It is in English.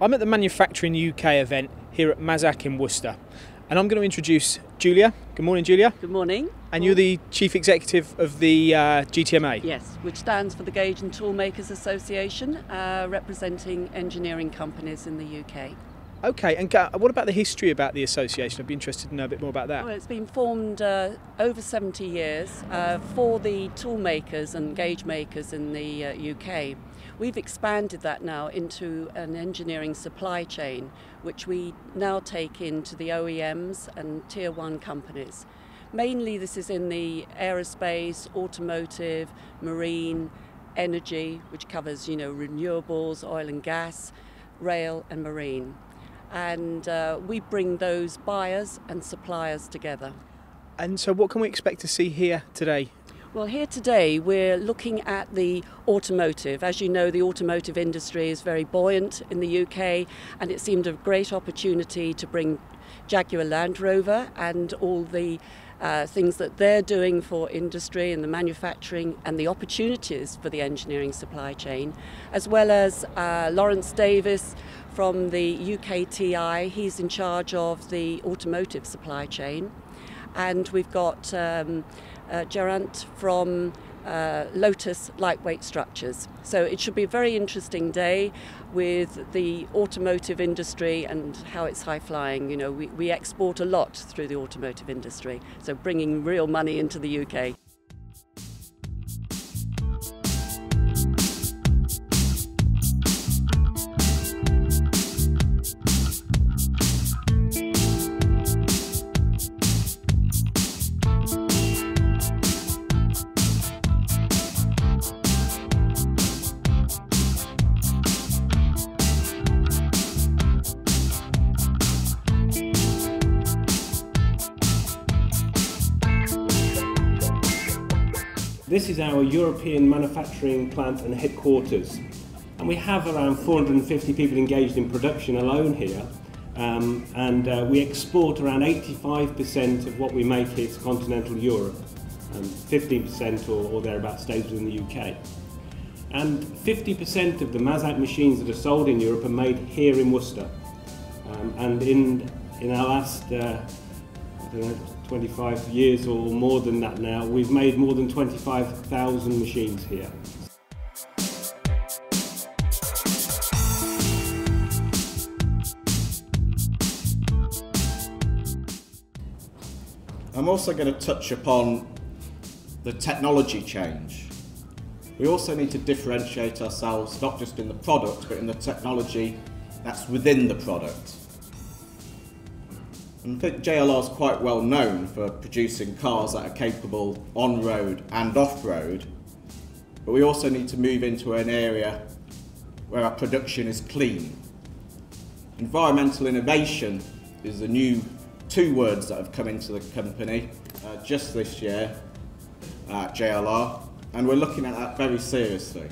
I'm at the Manufacturing UK event here at Mazak in Worcester, and I'm going to introduce Julia. Good morning, Julia. Good morning. And you're the Chief Executive of the uh, GTMA? Yes, which stands for the Gauge and Toolmakers Association, uh, representing engineering companies in the UK. Okay, and what about the history about the association? I'd be interested to know a bit more about that. Well, it's been formed uh, over 70 years uh, for the tool makers and gauge makers in the uh, UK. We've expanded that now into an engineering supply chain, which we now take into the OEMs and tier one companies. Mainly, this is in the aerospace, automotive, marine, energy, which covers, you know, renewables, oil and gas, rail, and marine and uh, we bring those buyers and suppliers together. And so, what can we expect to see here today? Well, here today we're looking at the automotive. As you know, the automotive industry is very buoyant in the UK, and it seemed a great opportunity to bring Jaguar Land Rover and all the uh, things that they're doing for industry and the manufacturing and the opportunities for the engineering supply chain, as well as uh, Lawrence Davis from the UKTI. He's in charge of the automotive supply chain. And we've got um, uh, Geraint from uh, Lotus Lightweight Structures. So it should be a very interesting day with the automotive industry and how it's high flying. You know, we, we export a lot through the automotive industry, so bringing real money into the UK. This is our European manufacturing plant and headquarters. And we have around 450 people engaged in production alone here. Um, and uh, we export around 85% of what we make here to continental Europe. And 15% or, or thereabouts stays within the UK. And 50% of the Mazak machines that are sold in Europe are made here in Worcester. Um, and in, in our last uh, know, 25 years or more than that now, we've made more than 25,000 machines here. I'm also going to touch upon the technology change. We also need to differentiate ourselves not just in the product but in the technology that's within the product. I think JLR is quite well known for producing cars that are capable on road and off road, but we also need to move into an area where our production is clean. Environmental innovation is the new two words that have come into the company uh, just this year at JLR, and we're looking at that very seriously.